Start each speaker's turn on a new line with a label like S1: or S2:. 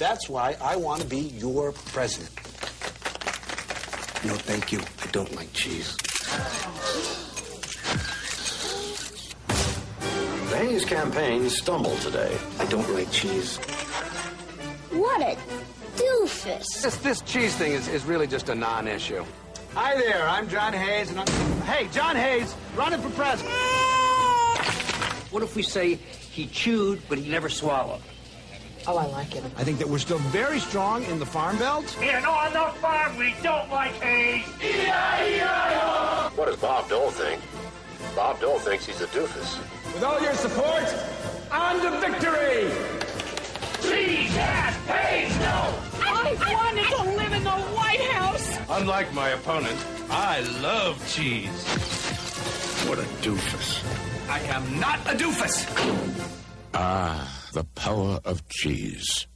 S1: That's why I want to be your president.
S2: No, thank you. I don't like cheese.
S3: The Hayes campaign stumbled today.
S2: I don't like cheese.
S4: What a doofus.
S5: This, this cheese thing is, is really just a non-issue. Hi there, I'm John Hayes, and I'm... Hey, John Hayes, running for president.
S6: What if we say he chewed, but he never swallowed?
S7: Oh, I like it.
S5: I think that we're still very strong in the farm belt.
S8: And on the farm, we don't like Hayes.
S3: What does Bob Dole think? Bob Dole thinks he's a doofus.
S5: With all your support, on to victory!
S8: Cheese, yes, Hayes, no.
S7: I wanted to live in the White House.
S9: Unlike my opponent, I love cheese.
S2: What a doofus.
S9: I am not a doofus.
S10: Ah, the power of cheese.